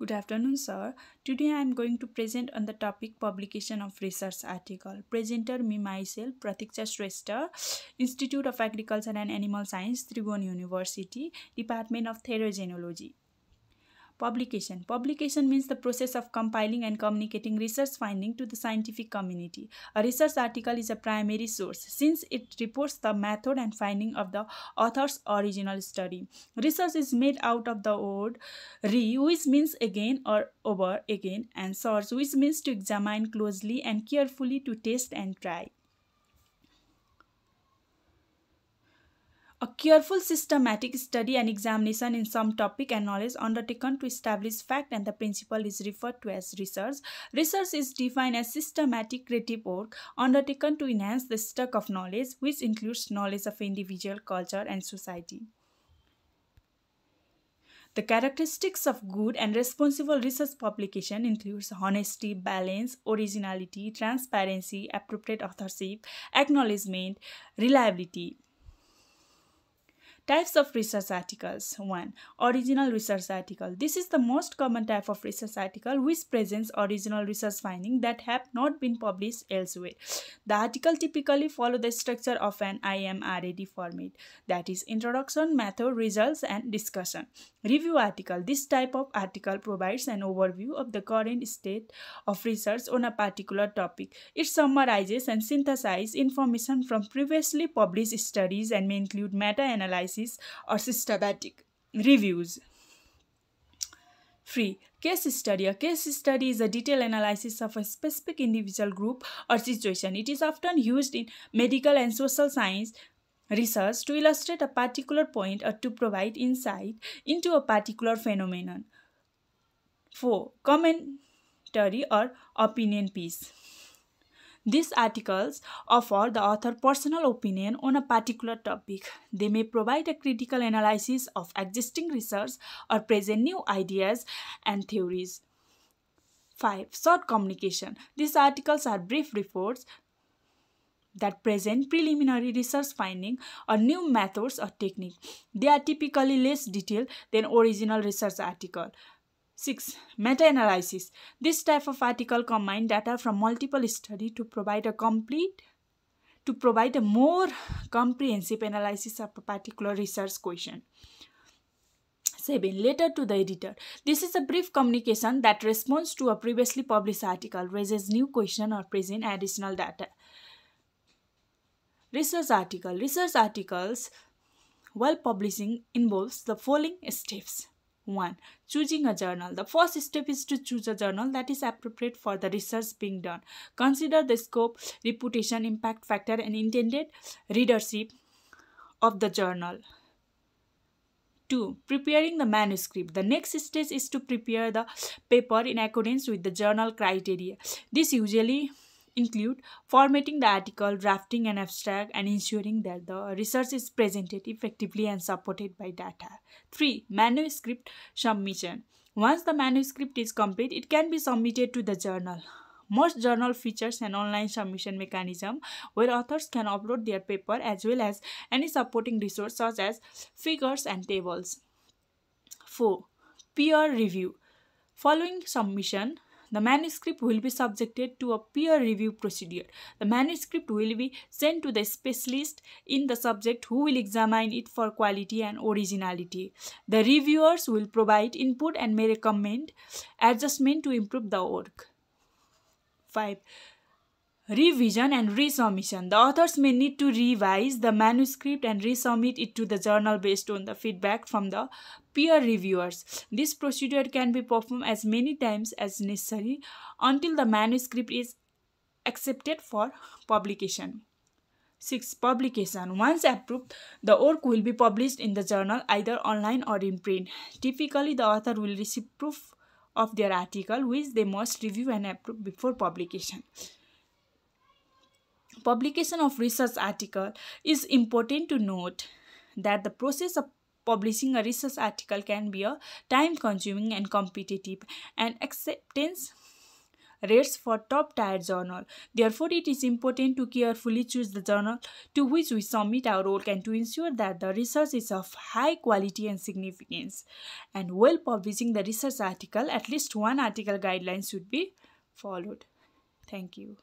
Good afternoon, sir. Today I am going to present on the topic publication of research article. Presenter me myself, Pratiksha Shrestha, Institute of Agriculture and Animal Science, Tribhuvan University, Department of Therogenology. Publication. Publication means the process of compiling and communicating research finding to the scientific community. A research article is a primary source since it reports the method and finding of the author's original study. Research is made out of the word re, which means again or over again, and source, which means to examine closely and carefully to test and try. A careful systematic study and examination in some topic and knowledge undertaken to establish fact and the principle is referred to as research. Research is defined as systematic creative work undertaken to enhance the stock of knowledge which includes knowledge of individual, culture and society. The characteristics of good and responsible research publication includes honesty, balance, originality, transparency, appropriate authorship, acknowledgement, reliability. Types of research articles 1. Original research article. This is the most common type of research article which presents original research findings that have not been published elsewhere. The article typically follow the structure of an IMRAD format that is introduction, method, results and discussion. Review article. This type of article provides an overview of the current state of research on a particular topic. It summarizes and synthesizes information from previously published studies and may include meta-analysis analysis systematic reviews. Free. Case study. A case study is a detailed analysis of a specific individual group or situation. It is often used in medical and social science research to illustrate a particular point or to provide insight into a particular phenomenon. 4. Commentary or opinion piece. These articles offer the author personal opinion on a particular topic. They may provide a critical analysis of existing research or present new ideas and theories. 5. Short communication. These articles are brief reports that present preliminary research finding or new methods or technique. They are typically less detailed than original research article. 6. Meta-analysis. This type of article combine data from multiple study to provide a complete to provide a more comprehensive analysis of a particular research question. 7. Letter to the editor. This is a brief communication that responds to a previously published article, raises new question or present additional data. Research article. Research articles while publishing involves the following steps. 1. Choosing a journal. The first step is to choose a journal that is appropriate for the research being done. Consider the scope, reputation, impact factor, and intended readership of the journal. 2. Preparing the manuscript. The next stage is to prepare the paper in accordance with the journal criteria. This usually include formatting the article, drafting an abstract, and ensuring that the research is presented effectively and supported by data. 3. Manuscript submission. Once the manuscript is complete, it can be submitted to the journal. Most journal features an online submission mechanism where authors can upload their paper as well as any supporting resource such as figures and tables. 4. Peer review. Following submission, the manuscript will be subjected to a peer review procedure. The manuscript will be sent to the specialist in the subject who will examine it for quality and originality. The reviewers will provide input and may recommend adjustment to improve the work. 5 revision and resubmission. The authors may need to revise the manuscript and resubmit it to the journal based on the feedback from the peer reviewers. This procedure can be performed as many times as necessary until the manuscript is accepted for publication. 6. Publication. Once approved, the work will be published in the journal either online or in print. Typically, the author will receive proof of their article which they must review and approve before publication publication of research article is important to note that the process of publishing a research article can be a time consuming and competitive and acceptance rates for top tier journal. Therefore, it is important to carefully choose the journal to which we submit our work and to ensure that the research is of high quality and significance. And while publishing the research article, at least one article guideline should be followed. Thank you.